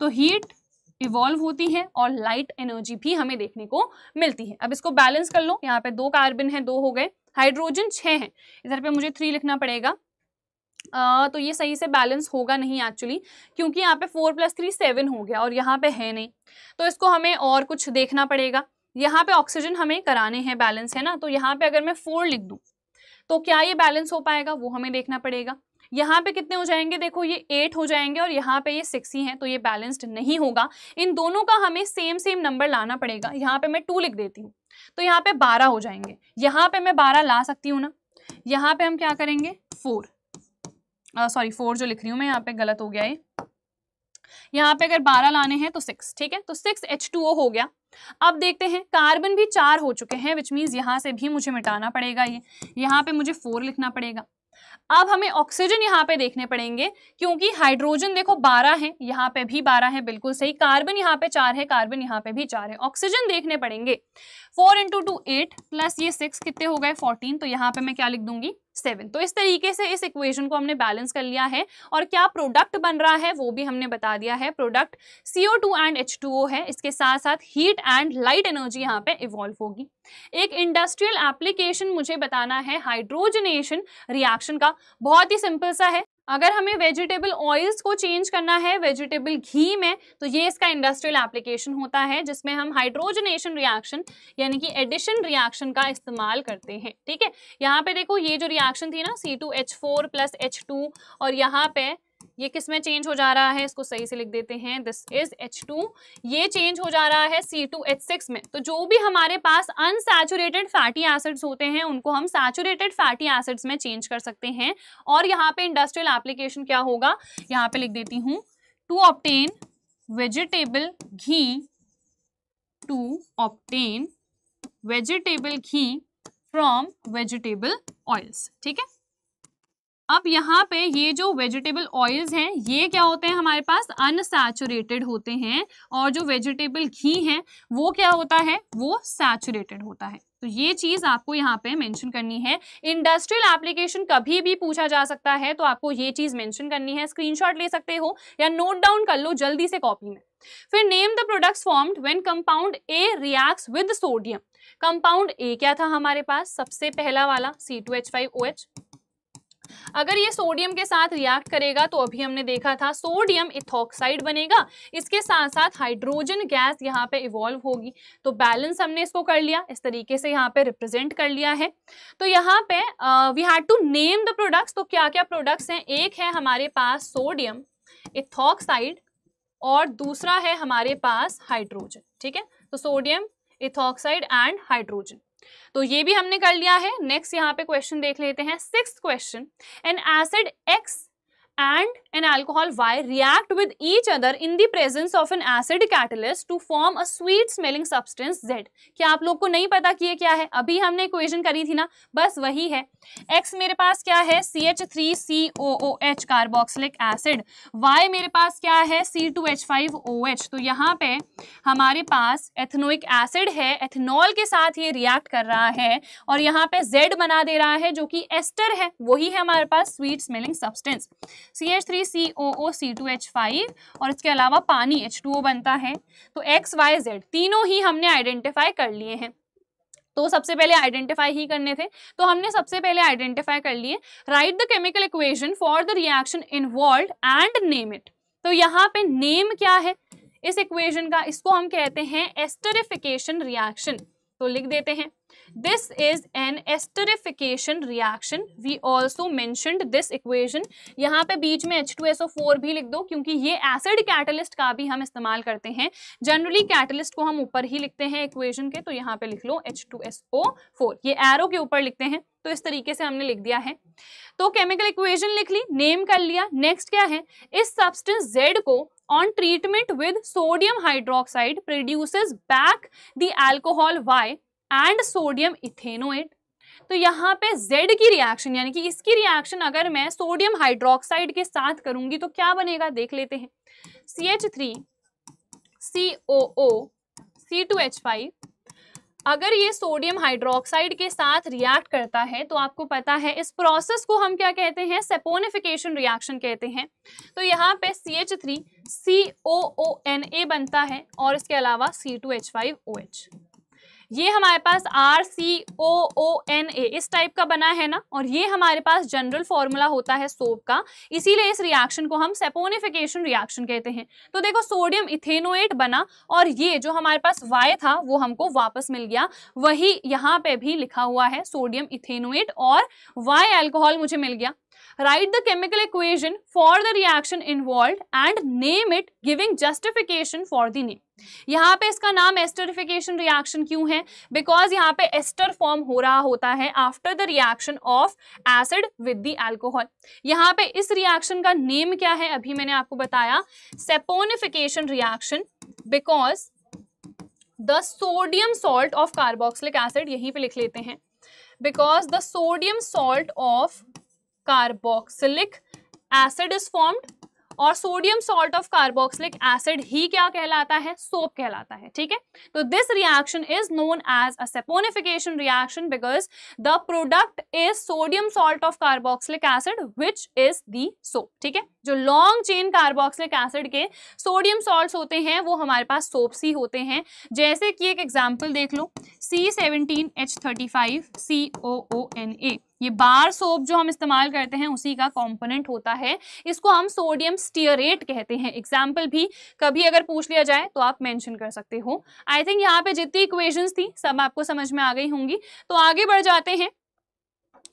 तो हीट इवॉल्व होती है और लाइट एनर्जी भी हमें देखने को मिलती है। अब इसको बैलेंस कर लो। यहाँ पे दो कार्बन है दो हो गए। हाइड्रोजन छः हैं। इधर पे मुझे थ्री लिखना पड़ेगा। आ, तो ये सही से बैलेंस होगा नहीं एक्चुअली क्योंकि यहाँ पे फोर प्लस थ्री सेवन हो गया और यहाँ पे है नहीं। तो इसको हमें और कुछ देखना पड़ेगा। यहाँ पे ऑक्सीजन हमें कराने हैं बैलेंस है ना? तो यहाँ पे अगर मैं फोर लिख दूँ तो क्या ये बैलेंस हो पाएगा? वो हमें देखना पड़ेगा। यहाँ पे कितने हो जाएँगे? देखो, ये एट हो जाएँगे और यहाँ पे ये सिक्स ही है तो ये बैलेंस्ड नहीं होगा। इन दोनों का हमें सेम सेम नंबर लाना पड़ेगा। यहाँ पे मैं टू लिख देती हूँ। तो यहाँ पे बारह हो जाएँगे। यहाँ पे मैं बारह ला सकती हूँ ना? यहाँ पे हम क्या करेंगे? फोर सॉरी फोर जो लिख रही हूँ मैं, यहाँ पे गलत हो गया ये। यहाँ पे अगर बारह लाने हैं तो सिक्स ठीक है? तो सिक्स एच टू ओ हो गया। अब देखते हैं कार्बन भी चार हो चुके हैं विच मीन्स यहाँ से भी मुझे मिटाना पड़ेगा ये। यहाँ पे मुझे फोर लिखना पड़ेगा। अब हमें ऑक्सीजन यहाँ पे देखने पड़ेंगे, क्योंकि हाइड्रोजन देखो बारह है, यहाँ पे भी बारह है, बिल्कुल सही कार्बन यहाँ पे चार है कार्बन यहाँ पे भी चार है ऑक्सीजन देखने पड़ेंगे। Four into two eight plus ये सिक्स कितने हो गए? फोर्टीन तो यहाँ पे मैं क्या लिख दूँगी? सेवन तो इस तरीके से इस इक्वेशन को हमने बैलेंस कर लिया है और क्या प्रोडक्ट बन रहा है वो भी हमने बता दिया है। Product CO two and H two O है। इसके साथ साथ हीट एंड लाइट एनर्जी यहाँ पे इवॉल्व होगी। एक इंडस्ट्रियल एप्लीकेशन मुझे बताना है हाइड्रोजनेशन रिएक्शन का। बहुत ही सिंपल सा है। अगर हमें वेजिटेबल ऑयल्स को चेंज करना है वेजिटेबल घी में तो ये इसका इंडस्ट्रियल एप्लीकेशन होता है, जिसमें हम हाइड्रोजनेशन रिएक्शन यानी कि एडिशन रिएक्शन का इस्तेमाल करते हैं। ठीक है? यहाँ पे देखो, ये जो रिएक्शन थी ना C two H four plus H two और यहाँ पे ये किसमें चेंज हो जा रहा है? इसको सही से लिख देते हैं। दिस इज़ एच टू ये चेंज हो जा रहा है सी टू एच सिक्स में। तो जो भी हमारे पास अनसैचुरेटेड फैटी एसिड्स होते हैं, उनको हम सैचुरेटेड फैटी एसिड्स में चेंज कर सकते हैं। और यहाँ पे इंडस्ट्रियल एप्लीकेशन क्या होगा? यहाँ पे लिख देती हूँ। To obtain vegetable ghee to obtain vegetable ghee from vegetable oils ठीक है? अब यहाँ पे ये जो वेजिटेबल ऑयल्स हैं, ये क्या होते हैं हमारे पास? अनसैचुरेटेड होते हैं और जो वेजिटेबल घी है, वो क्या होता है? वो सैचुरेटेड होता है। तो ये चीज़ आपको यहाँ पे मेंशन करनी है। इंडस्ट्रियल एप्लीकेशन कभी भी पूछा जा सकता है तो आपको ये चीज़ मेंशन करनी है। स्क्रीनशॉट ले सकते हो या नोट डाउन कर लो जल्दी से कॉपी में। फिर name the products formed when compound A reacts with sodium compound A क्या था हमारे पास? सबसे पहला वाला C two H five O H अगर ये सोडियम के साथ रिएक्ट करेगा तो अभी हमने देखा था सोडियम इथॉक्साइड बनेगा। इसके साथ साथ हाइड्रोजन गैस यहाँ पे इवॉल्व होगी। तो बैलेंस हमने इसको कर लिया, इस तरीके से यहाँ पे रिप्रेजेंट कर लिया है। तो यहाँ पे we had to name the products तो क्या क्या प्रोडक्ट्स हैं? एक है हमारे पास सोडियम इथॉक्साइड और दूसरा है हमारे पास हाइड्रोजन ठीक है? तो सोडियम इथॉक्साइड एंड हाइड्रोजन तो ये भी हमने कर लिया है। नेक्स्ट यहाँ पे क्वेश्चन देख लेते हैं। Six question an acid X and an alcohol Y react with each other in the presence of an acid catalyst to form a sweet smelling substance Z. क्या आप लोग को नहीं पता कि ये क्या है? अभी हमने इक्वेशन करी थी ना? बस वही है। X मेरे पास क्या है? CH3COOH कार्बोक्सिलिक एसिड Y मेरे पास क्या है? C2H5OH तो यहाँ पे हमारे पास एथनोइक एसिड है। एथनॉल के साथ ये रिएक्ट कर रहा है और यहाँ पे Z बना दे रहा है जो कि एस्टर है। वही है हमारे पास sweet smelling substance C H three C O O C two H five और इसके अलावा पानी एच टू ओ बनता है। तो एक्स वाई जेड तीनों ही हमने आइडेंटिफाई कर लिए हैं। तो सबसे पहले आइडेंटिफाई ही करने थे। तो हमने सबसे पहले आइडेंटिफाई कर लिए write the chemical equation for the reaction involve and name it तो यहाँ पे नेम क्या है? इस इक्वेशन का इसको हम कहते हैं एस्टरिफिकेशन रिएक्शन तो लिख देते हैं। This is an esterification reaction. We also mentioned this equation. यहाँ पे बीच में H2SO4 भी लिख दो, क्योंकि ये एसिड कैटलिस्ट का भी हम इस्तेमाल करते हैं। जनरली कैटलिस्ट को हम ऊपर ही लिखते हैं इक्वेशन के तो यहाँ पे लिख लो H2SO4 ये एरो के ऊपर लिखते हैं तो इस तरीके से हमने लिख दिया है। तो केमिकल इक्वेशन लिख ली नेम कर लिया। नेक्स्ट क्या है? इस सब्सटेंस Z को on treatment with sodium hydroxide produces back the alcohol Y. And sodium ethanoate तो यहाँ पे Z की रिएक्शन यानी कि इसकी रिएक्शन अगर मैं सोडियम हाइड्रोक्साइड के साथ करूँगी तो क्या बनेगा? देख लेते हैं। C H three C O O C two H five अगर ये सोडियम हाइड्रोक्साइड के साथ रिएक्ट करता है तो आपको पता है इस प्रोसेस को हम क्या कहते हैं? सेपोनिफिकेशन रिएक्शन कहते हैं। तो यहाँ पे C H three C O O N A बनता है, और इसके अलावा C two H five O H ये हमारे पास R C O O N ए इस टाइप का बना है ना, और ये हमारे पास जनरल फॉर्मूला होता है सोप का। इसीलिए इस रिएक्शन को हम सेपोनिफिकेशन रिएक्शन कहते हैं। तो देखो सोडियम इथेनोएट बना, और ये जो हमारे पास वाई था, वो हमको वापस मिल गया। वही यहाँ पे भी लिखा हुआ है सोडियम इथेनोएट और वाई एल्कोहल मुझे मिल गया। Write the chemical equation for the reaction involved and name it giving justification for the name. यहाँ पे इसका नाम एस्टरिफिकेशन रिएक्शन क्यों है? बिकॉज़ यहाँ पे एस्टर फॉर्म हो रहा होता है after the reaction of acid with the alcohol यहाँ पे इस रिएक्शन का नेम क्या है? अभी मैंने आपको बताया saponification reaction because the sodium salt of carboxylic acid यहीं पे लिख लेते हैं because the sodium salt of carboxylic acid is formed और sodium salt of carboxylic acid ही क्या कहलाता है? सोप कहलाता है, ठीक है? तो this reaction is known as a saponification reaction because the product is sodium salt of carboxylic acid which is the soap ठीक है? जो लॉन्ग चेन कार्बोक्सिलिक एसिड के सोडियम सॉल्ट होते हैं, वो हमारे पास सोप्स ही होते हैं। जैसे कि एक एग्ज़ाम्पल देख लो C seventeen H thirty five C O O N A ये बार सोप जो हम इस्तेमाल करते हैं, उसी का कंपोनेंट होता है। इसको हम सोडियम स्टीयरेट कहते हैं। एग्ज़ाम्पल भी कभी अगर पूछ लिया जाए तो आप मेंशन कर सकते हो। आई थिंक यहाँ पे जितनी इक्वेशंस थी, सब आपको समझ में आ गई होंगी। तो आगे बढ़ जाते हैं।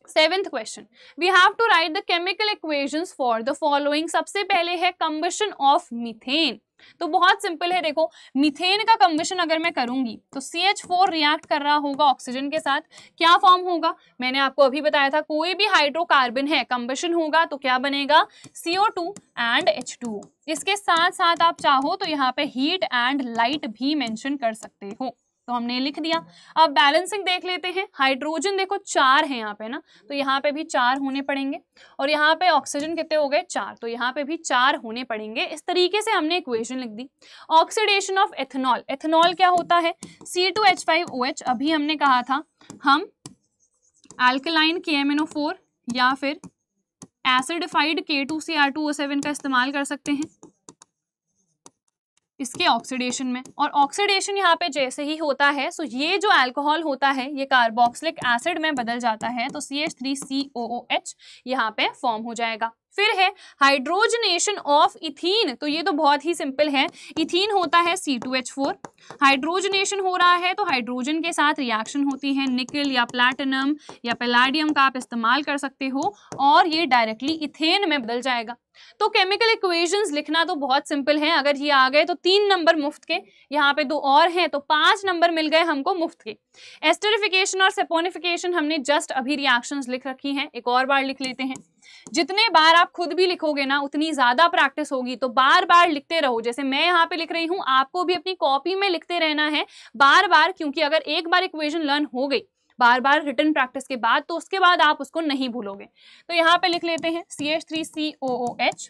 Seventh question we have to write the chemical equations for the following सबसे पहले है कंबशन ऑफ़ मीथेन तो बहुत सिंपल है, देखो, मीथेन का कम्बिशन अगर मैं करूँगी तो सी एच फोर रिएक्ट कर रहा होगा ऑक्सीजन के साथ। क्या फॉर्म होगा? मैंने आपको अभी बताया था, कोई भी हाइड्रोकार्बन है कम्बिशन होगा तो क्या बनेगा? CO two and H two इसके साथ साथ आप चाहो तो यहाँ पे हीट एंड लाइट भी मेंशन कर सकते हो। तो हमने लिख दिया। अब बैलेंसिंग देख लेते हैं। हाइड्रोजन देखो, चार है यहाँ पे ना तो यहाँ पे भी चार होने पड़ेंगे। और यहाँ पे ऑक्सीजन कितने हो गए? चार। तो यहाँ पे भी चार होने पड़ेंगे। इस तरीके से हमने इक्वेशन लिख दी। ऑक्सीडेशन ऑफ़ एथेनॉल एथेनॉल क्या होता है? C two H five O H अभी हमने कहा था, हम alkaline K M N O four या फिर acidified K two C R two O seven का इस्तेमाल कर सकते हैं। इसके ऑक्सीडेशन में। और ऑक्सीडेशन यहाँ पे जैसे ही होता है सो ये जो अल्कोहल होता है, ये कार्बोक्सिलिक एसिड में बदल जाता है तो C H three C O O H यहाँ पे फॉर्म हो जाएगा। फिर है हाइड्रोजनेशन ऑफ़ इथीन तो ये तो बहुत ही सिंपल है। इथीन होता है C two H four hydrogenation हो रहा है तो हाइड्रोजन के साथ रिएक्शन होती है। निकल या प्लैटिनम या पेलाडियम का आप इस्तेमाल कर सकते हो और ये डायरेक्टली इथेन में बदल जाएगा। तो केमिकल इक्वेशंस लिखना तो बहुत सिंपल है। अगर ये आ गए तो तीन नंबर मुफ़्त के, यहाँ पे दो और हैं तो पाँच नंबर मिल गए हमको मुफ़्त के। एस्टरिफिकेशन और सेपोनिफिकेशन हमने जस्ट अभी रिएक्शंस लिख रखी हैं। एक और बार लिख लेते हैं। जितने बार आप खुद भी लिखोगे ना, उतनी ज़्यादा प्रैक्टिस होगी। तो बार बार लिखते रहो। जैसे मैं यहाँ पे लिख रही हूँ, आपको भी अपनी कॉपी में लिखते रहना है बार बार क्योंकि अगर एक बार इक्वेशन लर्न हो गई बार बार रिटर्न प्रैक्टिस के बाद तो उसके बाद आप उसको नहीं भूलोगे। तो यहाँ पे लिख लेते हैं C H three C O O H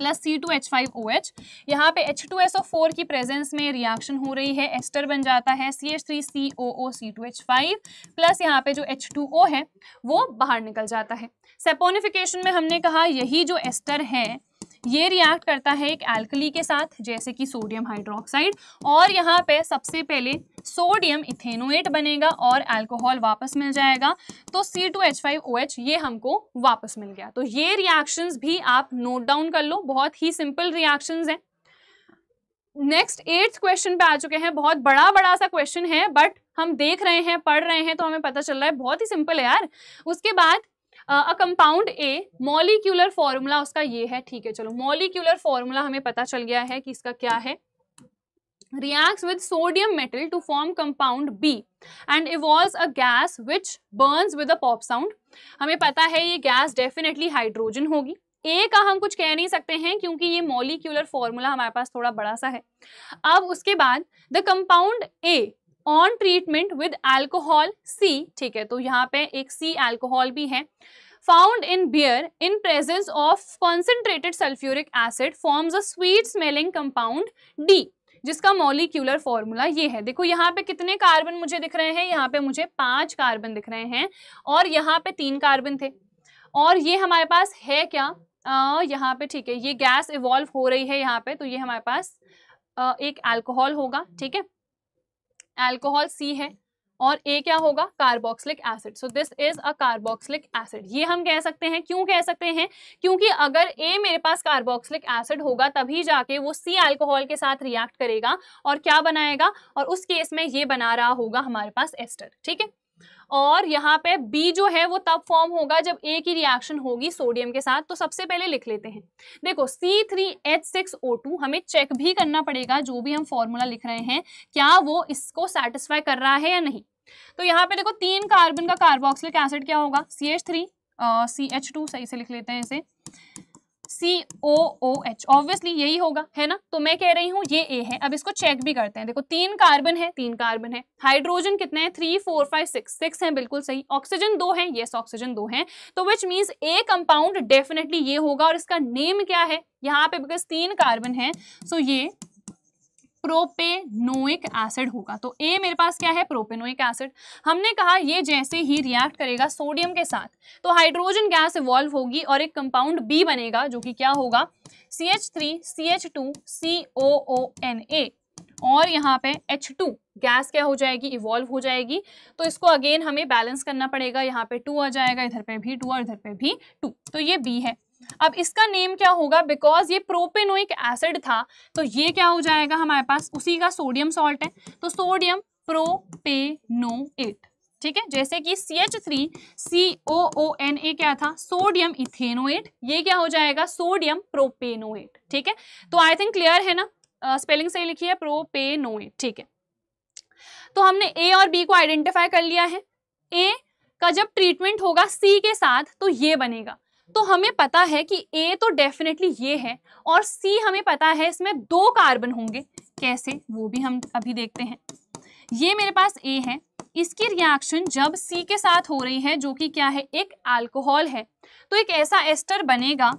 plus C two H five O H. यहाँ पे H two S O four की प्रेजेंस में रिएक्शन हो रही है, एस्टर बन जाता है, C H three, C O O, C two H five. Plus यहाँ पे जो एच टू ओ है, वो बाहर निकल जाता है। सेपोनिफिकेशन में हमने कहा, यही जो एस्टर है ये रिएक्ट करता है एक एल्कली के साथ, जैसे कि सोडियम हाइड्रोक्साइड और यहाँ पे सबसे पहले सोडियम इथेनोएट बनेगा और अल्कोहल वापस मिल जाएगा। तो C2H5OH ये हमको वापस मिल गया। तो ये रिएक्शंस भी आप नोट डाउन कर लो, बहुत ही सिंपल रिएक्शंस हैं। नेक्स्ट एट्थ क्वेश्चन पे आ चुके हैं। बहुत बड़ा बड़ा सा क्वेश्चन है बट हम देख रहे हैं, पढ़ रहे हैं तो हमें पता चल रहा है, बहुत ही सिंपल है यार। उसके बाद a compound A molecular formula उसका ये है, ठीक है, चलो। मॉलिक्यूलर फॉर्मूला हमें पता चल गया है कि इसका क्या है। Reacts with sodium metal to form compound B and evolves a gas which burns with a pop sound. हमें पता है ये गैस डेफिनेटली हाइड्रोजन होगी। ए का हम कुछ कह नहीं सकते हैं क्योंकि ये मॉलिक्यूलर फॉर्मूला हमारे पास थोड़ा बड़ा सा है। अब उसके बाद the compound A on treatment with alcohol C ठीक है तो यहाँ पे एक सी एल्कोहल भी है found in beer in presence of concentrated sulphuric acid forms a sweet smelling compound D जिसका मॉलिक्यूलर फॉर्मूला ये है। देखो यहाँ पे कितने कार्बन मुझे दिख रहे हैं? यहाँ पे मुझे पाँच कार्बन दिख रहे हैं और यहाँ पे तीन कार्बन थे। और ये हमारे पास है क्या? आ, यहाँ पे ठीक है ये गैस इवॉल्व हो रही है यहाँ पे तो ये हमारे पास आ, एक अल्कोहल होगा ठीक है? अल्कोहल सी है और ए क्या होगा? Carboxylic acid so this is a carboxylic acid ये हम कह सकते हैं, क्यों कह सकते हैं? क्योंकि अगर ए मेरे पास कार्बोक्सिलिक एसिड होगा, तभी जाके वो सी अल्कोहल के साथ रिएक्ट करेगा और क्या बनाएगा? और उस केस में ये बना रहा होगा हमारे पास एस्टर ठीक है? और यहाँ पे बी जो है वो तब फॉर्म होगा जब ए की रिएक्शन होगी सोडियम के साथ तो सबसे पहले लिख लेते हैं। देखो C three H six O two हमें चेक भी करना पड़ेगा, जो भी हम फॉर्मूला लिख रहे हैं, क्या वो इसको सेटिस्फाई कर रहा है या नहीं। तो यहाँ पे देखो, तीन कार्बन का कार्बोक्सिलिक एसिड क्या होगा? C H three C H two सही से लिख लेते हैं इसे। सी ओ ओ एच ऑब्वियसली यही होगा, है ना? तो मैं कह रही हूँ ये ए है। अब इसको चेक भी करते हैं। देखो, तीन कार्बन है, तीन कार्बन है। हाइड्रोजन कितने हैं? Three four five six six हैं, बिल्कुल सही। ऑक्सीजन दो है? येस ऑक्सीजन दो है। तो which means A compound definitely ये होगा। और इसका नेम क्या है? यहाँ पे बिकॉज़ तीन कार्बन है। सो so ये प्रोपेनोइक एसिड होगा। तो ए मेरे पास क्या है? Propanoic acid. हमने कहा ये जैसे ही रिएक्ट करेगा सोडियम के साथ तो हाइड्रोजन गैस इवॉल्व होगी और एक कंपाउंड बी बनेगा, जो कि क्या होगा? C H three C H two C O O N A और यहाँ पे H2 गैस क्या हो जाएगी? इवॉल्व हो जाएगी। तो इसको अगेन हमें बैलेंस करना पड़ेगा। यहाँ पे टू आ जाएगा, इधर पे भी टू और इधर पे भी टू तो ये बी है। अब इसका नेम क्या होगा? बिकॉज़ ये प्रोपेनोइक एसिड था तो ये क्या हो जाएगा हमारे पास? उसी का सोडियम सॉल्ट है तो सोडियम प्रोपेनोएट ठीक है? जैसे कि C H three C O O N A क्या था? सोडियम इथेनोएट ये क्या हो जाएगा? सोडियम प्रोपेनोएट ठीक है? तो आई थिंक क्लियर है ना? स्पेलिंग सही लिखी है? प्रोपेनोएट ठीक है। तो हमने ए और बी को आइडेंटिफाई कर लिया है। ए का जब ट्रीटमेंट होगा सी के साथ तो ये बनेगा। तो हमें पता है कि ए तो डेफिनेटली ये है और सी हमें पता है इसमें दो कार्बन होंगे। कैसे? वो भी हम अभी देखते हैं। ये मेरे पास ए है। इसकी रिएक्शन जब सी के साथ हो रही है, जो कि क्या है? एक अल्कोहल है। तो एक ऐसा एस्टर बनेगा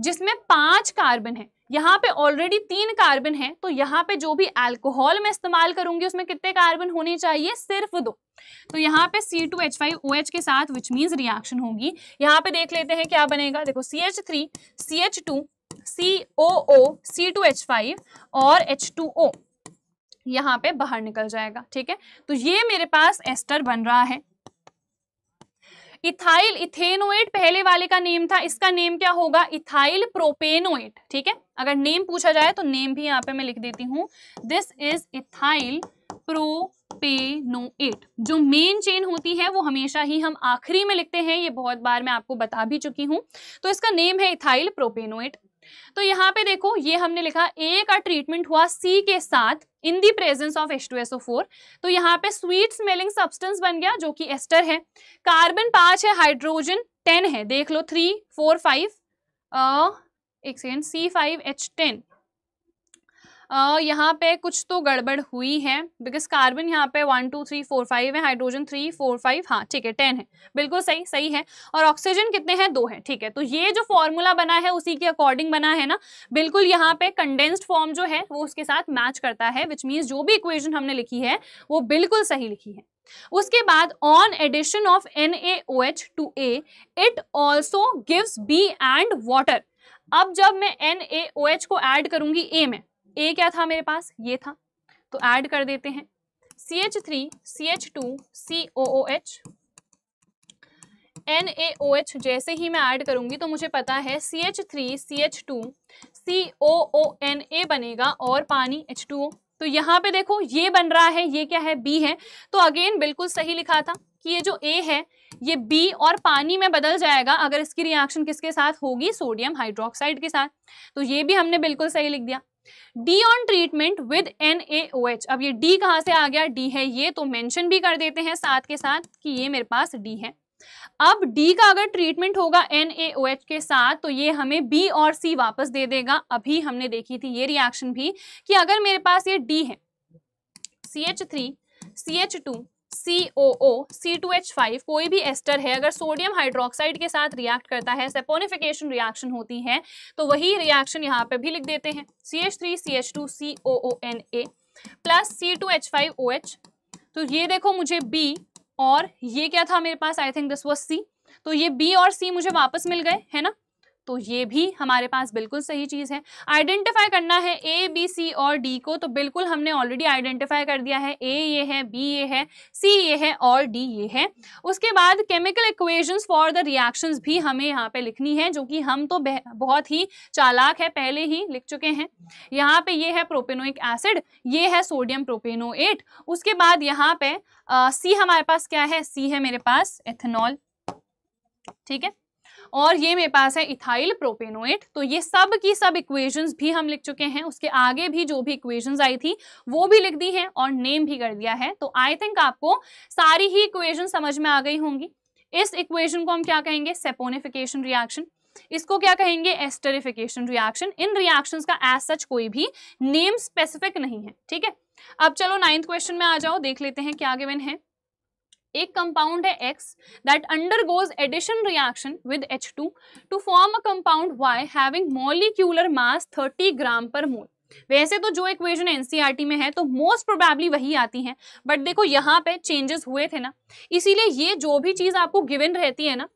जिसमें पाँच कार्बन है। यहाँ पे ऑलरेडी तीन कार्बन है तो यहाँ पे जो भी अल्कोहल में इस्तेमाल करूँगी, उसमें कितने कार्बन होने चाहिए? सिर्फ़ दो। तो यहाँ पे C two H five O H के साथ विच मीन्स रिएक्शन होगी। यहाँ पे देख लेते हैं क्या बनेगा। देखो C H three C H two C O O C two H five और एच टू ओ यहाँ पे बाहर निकल जाएगा, ठीक है? तो ये मेरे पास एस्टर बन रहा है। इथाइल इथेनोएट पहले वाले का नेम था, इसका नेम क्या होगा? इथाइल प्रोपेनोएट, ठीक है? अगर नेम पूछा जाए तो नेम भी यहाँ पे मैं लिख देती हूँ। दिस इज़ इथाइल प्रोपेनोएट जो मेन चेन होती है, वो हमेशा ही हम आखिरी में लिखते हैं, ये बहुत बार मैं आपको बता भी चुकी हूँ। तो इसका नेम है इथाइल प्रोपेनोएट तो यहाँ पे देखो, ये हमने लिखा ए का ट्रीटमेंट हुआ सी के साथ in the presence of H तो यहाँ पे स्वीट स्मेलिंग सब्सटेंस बन गया, जो कि एस्टर है। कार्बन पाँच है हाइड्रोजन टेन है। देख लो थ्री फोर फाइव एक second C five H ten यहाँ पे कुछ तो गड़बड़ हुई है बिकॉज़ कार्बन यहाँ पे one two three four five है हाइड्रोजन थ्री फोर फाइव हाँ ठीक है टेन है, बिल्कुल सही सही है, और ऑक्सीजन कितने हैं? दो है, ठीक है तो ये जो फॉर्मूला बना है, उसी के अकॉर्डिंग बना है ना, बिल्कुल यहाँ पे कंडेंस्ड फॉर्म जो है, वो उसके साथ मैच करता है विच मीन्स जो भी इक्वेशन हमने लिखी है, वो बिल्कुल सही लिखी है। उसके बाद on addition of N A O H to A it also gives B and water अब जब मैं एन ए ओ एच को ऐड करूँगी ए में ए क्या था मेरे पास? ये था। तो ऐड कर देते हैं। C H three C H two C O O H N A O H जैसे ही मैं ऐड करूँगी तो मुझे पता है C H three C H two C O O N A बनेगा और पानी एच टू ओ। तो यहाँ पे देखो, ये बन रहा है, ये क्या है? बी है। तो अगेन बिल्कुल सही लिखा था कि ये जो ए है, ये बी और पानी में बदल जाएगा अगर इसकी रिएक्शन किसके साथ? होगी सोडियम हाइड्रोक्साइड के साथ। तो ये भी हमने बिल्कुल सही लिख दिया। D on treatment with N अब ये डी कहाँ से आ गया? डी है ये तो मेंशन भी कर देते हैं साथ के साथ कि ये मेरे पास डी है। अब डी का अगर ट्रीटमेंट होगा एन के साथ तो ये हमें बी और सी वापस दे देगा। अभी हमने देखी थी ये रिएक्शन भी कि अगर मेरे पास ये डी है C H three C H two O O C two H five कोई भी एस्टर है, अगर सोडियम हाइड्रोक्साइड के साथ रिएक्ट करता है सेपोनिफिकेशन रिएक्शन होती है तो वही रिएक्शन यहाँ पे भी लिख देते हैं। C H three C H two C O O N A plus C two H five O H तो ये देखो मुझे बी और ये क्या था मेरे पास? I think this was C तो ये बी और सी मुझे वापस मिल गए, है ना? तो ये भी हमारे पास बिल्कुल सही चीज़ है। आइडेंटिफाई करना है ए बी सी और डी को तो बिल्कुल हमने ऑलरेडी आइडेंटिफाई कर दिया है। ए ये है बी ये है सी ये है और डी ये है। उसके बाद chemical equations for the reactions भी हमें यहाँ पे लिखनी है, जो कि हम तो बहुत ही चालाक है, पहले ही लिख चुके हैं। यहाँ पे ये है प्रोपेनोइक एसिड ये है सोडियम प्रोपेनोएट उसके बाद यहाँ पे सी हमारे पास क्या है? सी है मेरे पास एथेनॉल ठीक है? और ये मेरे पास है इथाइल प्रोपेनोएट तो ये सब की सब इक्वेशंस भी हम लिख चुके हैं। उसके आगे भी जो भी इक्वेशंस आई थी, वो भी लिख दी है और नेम भी कर दिया है। तो आई थिंक आपको सारी ही इक्वेशन समझ में आ गई होंगी। इस इक्वेशन को हम क्या कहेंगे? सेपोनिफिकेशन रिएक्शन इसको क्या कहेंगे? एस्टरिफिकेशन रिएक्शन इन रिएक्शंस का एज सच कोई भी नेम स्पेसिफिक नहीं है। ठीक है? अब चलो नाइन्थ क्वेश्चन में आ जाओ, देख लेते हैं क्या गिवन है। एक कंपाउंड है X that undergoes addition reaction with H2 to to form a compound Y having molecular mass 30 gram per mole वैसे तो जो इक्वेशन एनसीईआरटी में है तो मोस्ट प्रोबेबली वही आती है। बट देखो, यहाँ पे चेंजेस हुए थे ना। इसीलिए ये जो भी चीज़ आपको गिवन रहती है ना,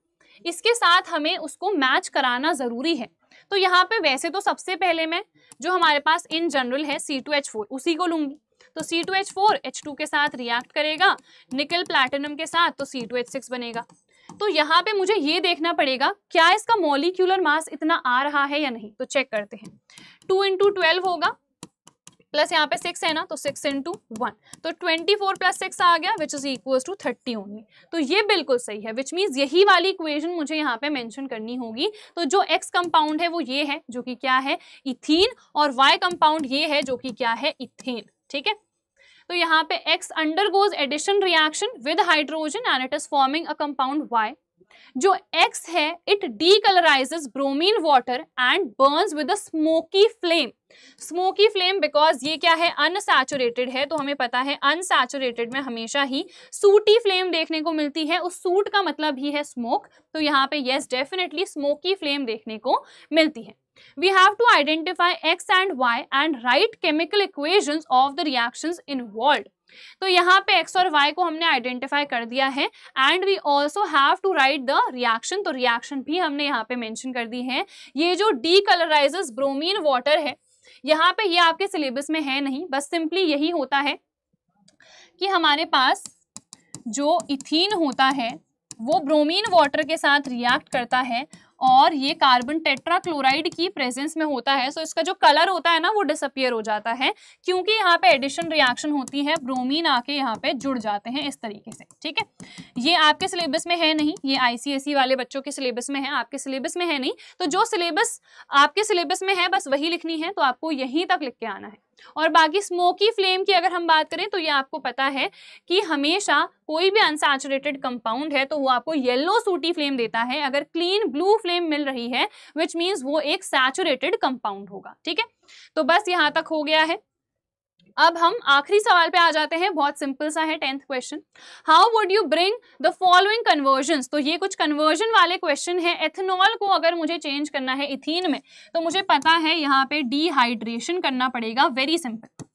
इसके साथ हमें उसको मैच कराना ज़रूरी है। तो यहाँ पे वैसे तो सबसे पहले मैं, जो हमारे पास इन जनरल है सी टू एच फोर उसी को लूँगी। तो C two H four H two के साथ रिएक्ट करेगा निकल प्लैटिनम के साथ तो सी टू एच सिक्स बनेगा। तो यहाँ पे मुझे ये देखना पड़ेगा, क्या इसका मोलिक्यूलर मास इतना आ रहा है या नहीं? तो चेक करते हैं। टू इंटू ट्वेल्व होगा प्लस यहाँ पे सिक्स है ना तो सिक्स इंटू वन तो ट्वेंटी फोर प्लस सिक्स आ गया which is equal to thirty only तो ये बिल्कुल सही है विच मीन्स यही वाली इक्वेशन मुझे यहाँ पे मेंशन करनी होगी। तो जो एक्स कंपाउंड है वो ये है, जो कि क्या है? इथीन और वाई कंपाउंड ये है, जो कि क्या है? इथेन ठीक है तो यहाँ पे X undergoes addition reaction with hydrogen and it is forming a compound Y. जो एक्स है it decolourise bromine water and burn with smoky flame smoky flame because ये क्या है? अनसैचुरेटेड है तो हमें पता है अनसैचुरेटेड में हमेशा ही सूटी फ्लेम देखने को मिलती है। उस सूट का मतलब ही है स्मोक तो यहाँ पे येस डेफिनेटली स्मोकी फ्लेम देखने को मिलती है। We have to identify X and Y and write chemical equation of the reaction involve तो यहाँ पे x और y को हमने आइडेंटिफाई कर दिया है and we also have to write the reaction तो रिएक्शन भी हमने यहाँ पे मेंशन कर दी है। ये जो डी कलराइजेस ब्रोमीन वाटर है, यहाँ पे ये आपके सिलेबस में है नहीं, बस सिंपली यही होता है कि हमारे पास जो इथीन होता है, वो ब्रोमीन वाटर के साथ रिएक्ट करता है और ये कार्बन टेट्राक्लोराइड की प्रेजेंस में होता है सो इसका जो कलर होता है ना, वो डिसअपियर हो जाता है, क्योंकि यहाँ पे एडिशन रिएक्शन होती है ब्रोमीन आके यहाँ पे जुड़ जाते हैं इस तरीके से, ठीक है? ये आपके सिलेबस में है नहीं, ये आईसीएसई वाले बच्चों के सिलेबस में है, आपके सिलेबस में है नहीं तो जो सिलेबस आपके सिलेबस में है, बस वही लिखनी है तो आपको यहीं तक लिख के आना है। और बाकी स्मोकी फ्लेम की अगर हम बात करें तो ये आपको पता है कि हमेशा कोई भी अनसेचुरेटेड कंपाउंड है तो वो आपको येलो सूटी फ्लेम देता है। अगर क्लीन ब्लू फ्लेम मिल रही है विच मीन्स वो एक सैचुरेटेड कंपाउंड होगा, ठीक है? तो बस यहाँ तक हो गया है। अब हम आखिरी सवाल पे आ जाते हैं। बहुत सिंपल सा है tenth question how would you bring the following conversion तो ये कुछ कन्वर्जन वाले क्वेश्चन है। एथेनॉल को अगर मुझे चेंज करना है इथीन में तो मुझे पता है यहाँ पे डिहाइड्रेशन करना पड़ेगा। वेरी सिंपल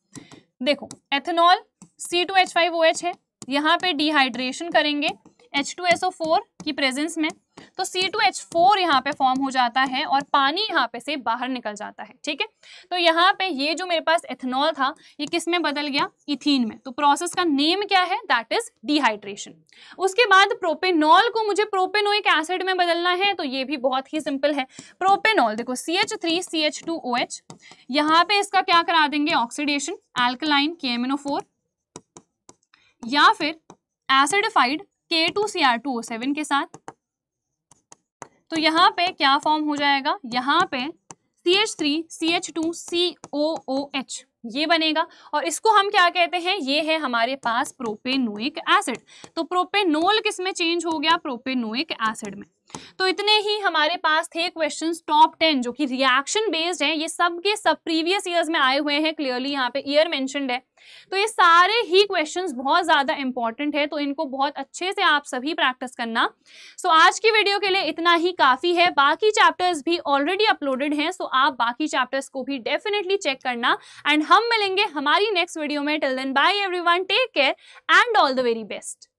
देखो ethanol C two H five O H है। यहाँ पे डिहाइड्रेशन करेंगे। H two S O four की प्रेजेंस में। तो सी टू एच फोर यहाँ पे फॉर्म हो जाता है और पानी यहाँ पे से बाहर निकल जाता है, ठीक है? तो यहाँ पे ये जो मेरे पास एथेनॉल था, ये किसमें बदल गया? इथीन में। तो प्रोसेस का नेम क्या है? दैट इज़ डिहाइड्रेशन उसके बाद प्रोपेनॉल को मुझे प्रोपेनोइक एसिड में बदलना है तो ये भी बहुत ही सिंपल है। प्रोपेनॉल देखो C H three C H two O H यहाँ पे इसका क्या करा देंगे? ऑक्सीडेशन एल्कलाइन के या फिर acidified K two C R two O seven के साथ तो यहाँ पे क्या फॉर्म हो जाएगा? यहाँ पे C H three C H two C O O H ये बनेगा। और इसको हम क्या कहते हैं? ये है हमारे पास प्रोपेनोइक एसिड तो प्रोपेनोल किसमें चेंज हो गया? प्रोपेनोइक एसिड में। तो इतने ही हमारे पास थे क्वेश्चन टॉप टेन जो कि रिएक्शन बेस्ड हैं। ये सब के सब प्रीवियस ईयर्स में आए हुए हैं क्लियरली यहाँ पे ईयर मेंशनड है। तो ये सारे ही क्वेश्चंस बहुत ज़्यादा इंपॉर्टेंट है तो इनको बहुत अच्छे से आप सभी प्रैक्टिस करना। सो so, आज की वीडियो के लिए इतना ही काफ़ी है। बाकी चैप्टर्स भी ऑलरेडी अपलोडेड हैं सो so आप बाकी चैप्टर्स को भी डेफिनेटली चेक करना। एंड हम मिलेंगे हमारी नेक्स्ट वीडियो में। Till then bye everyone take care and all the very best